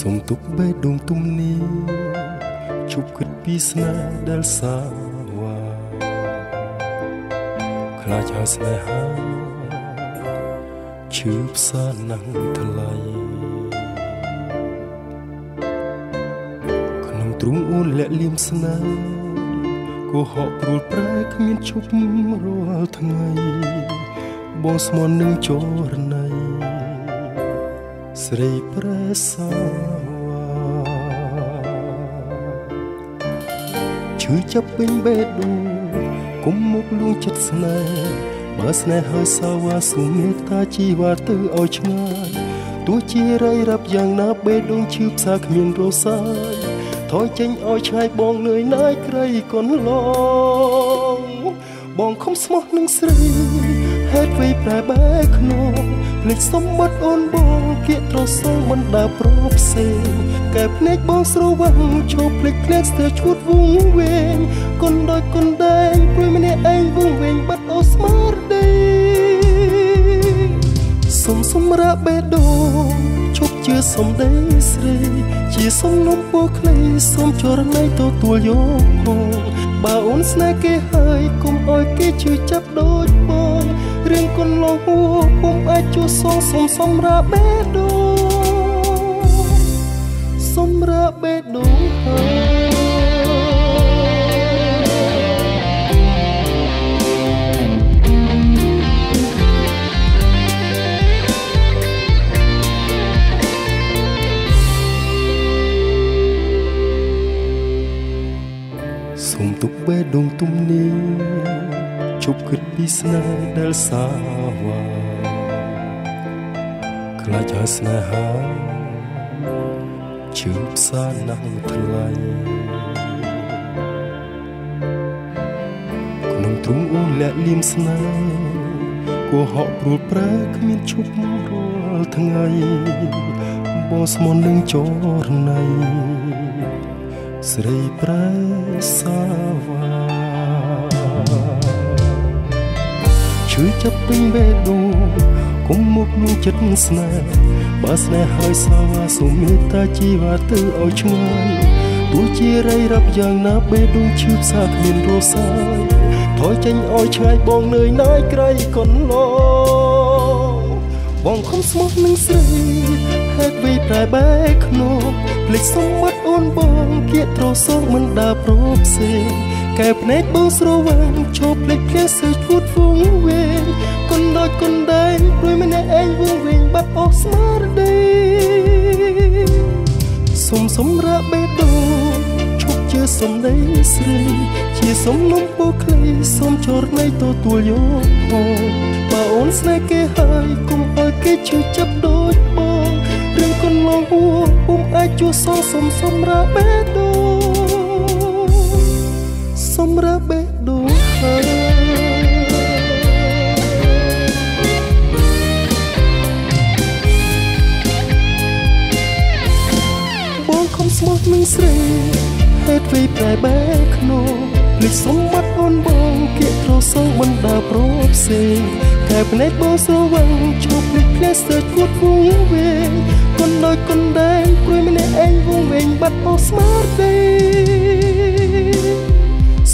សុំទុកបេះដូងទំនីជប់គិតពីស្នេហ៍ដែលសាវ៉ាខ្លាចហើយស្នេហាឈឺផ្សាណាំងថ្លៃក្នុងទ្រូងអួនលាក់លៀមស្នេហ៍គោហកព្រួលប្រែគ្មានជប់រាល់ថ្ងៃបងស្មន់នឹងចរណៃ ស្រីប្រែសាវ៉ាឈឺចាប់ពេញបេះដូងគុំមុខលួងចិត្តស្នេហ៍បើស្នេហ៍ហើយសាវ៉ាសុំមេត្តាជីវ៉ាទៅឲ្យឆ្ងាយទោះជារៃរាប់យ៉ាងណាបេះដូងឈឺផ្សាគ្មានរសាយថយចេញឲ្យឆ្ងាយបងនឿយណាយក្រៃកូនឡងបងខំស្មោះនឹងស្រីហេតុអ្វីប្រែបែកក្នុង ភ្លេចសម្បត្តិអូនបងគៀកត្រសងមិនដើប្រផ្សេងកែភ្នែកបងស្រវាំងឈប់ភ្លេចភ្លេចស្ទើឈួតវងវែងគុនដោយគុនដែងព្រួយម្នាក់ឯងវងវែងបាត់អូស្មារតីសុំសម្រាប់បេះដូងឈប់ជឿសំដីស្រីជាសំណុំពោខ្លីសុំចរណៃទទួលយកផងបើអូនស្នេហ៍គេហើយគុំអោយគេជឿចាប់ដូច បងរឿងគុណលោហួពុំអាចជួសងសុំសម្រាប់បេះដូងសម្រាប់បេះដូងហើយសុំទុកបេះដូងទំនីជ ប់គិតពីស្នេហ៍ដែលសាវ៉ាខ្លាចហើយស្នេហាជឿផ្សាណាំងថ្លៃក្នុងទ្រូងអូនលាក់លៀមស្នេហ៍គួរហក់ព្រួលប្រែគ្មានឈប់រាល់ថ្ងៃបងស្មន់នឹងចរណៃស្រីប្រែសា វ៉ាឈឺចាប់ពេញបេះដូងគុំមុខលួងចិត្តស្នេហ៍បើស្នេហ៍ហើយសាវ៉ាសូមមេត្តាជីវ៉ាទៅឲ្យឆ្ងាយទោះជារៃរាប់យ៉ាងណាបេះដូងឈឺផ្សាគ្មានរសាយថយចេញឲ្យឆ្ងាយបងនឿយណាយក្រៃកន្លងបងខំស្មោះនឹងស្រីហេតុវីប្រែបែកក្នុងភ្លេចសម្បត្តិអូនបង គៀកត្រសងមិនដើរប្រផ្សេងកែភ្នែកបងស្រវាំងឈប់ភ្លេចភ្លាសើឈួតវងវែងគុនដូចគុនដែងព្រួយម្នាក់ឯងវងវែងបាត់អស់ស្មារតីសុំសម្រាប់បេះដូងឈប់ជឿសំដីស្រីជាសំណុំពោខ្លីសុំចរណៃទទួលយកផងបើអូនស្នេហ៍គេហើយគុំឲ្យគេជឿចាប់ដូចបង រឿងគុនឡងហួពុំអាចជួសងសុំសម្រាប់បេះដូងសម្រាប់បេះដូងហើយបងខំស្មោះនឹងស្រីហេតុអ្វីប្រែបែកក្នុងភ្លេចសម្បត្តិអូនបងគៀកត្រសងមិនដើរប្រផ្សេងកែភ្នែកបងស្រវាំងឈប់ភ្លេចភ្លេចស្ទើគួតវងវែងគុន ដោយគុនដែងព្រួយម្នាក់ឯងវងវែងបាត់អស់ស្មារតី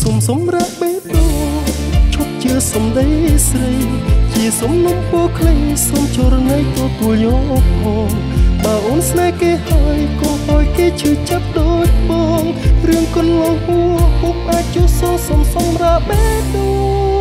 សុំសម្រាប់បេះដូងឈប់ជឿសំដីស្រី ជាសំណុំពោខ្លីសុំចរណៃទទួលយកផងបើអូនស្នេហ៍គេហើយកុំឲ្យគេឈឺចាប់ដូចបងរឿងកន្លងហួពុកអាចជួសងសុំសម្រាប់បេះដូង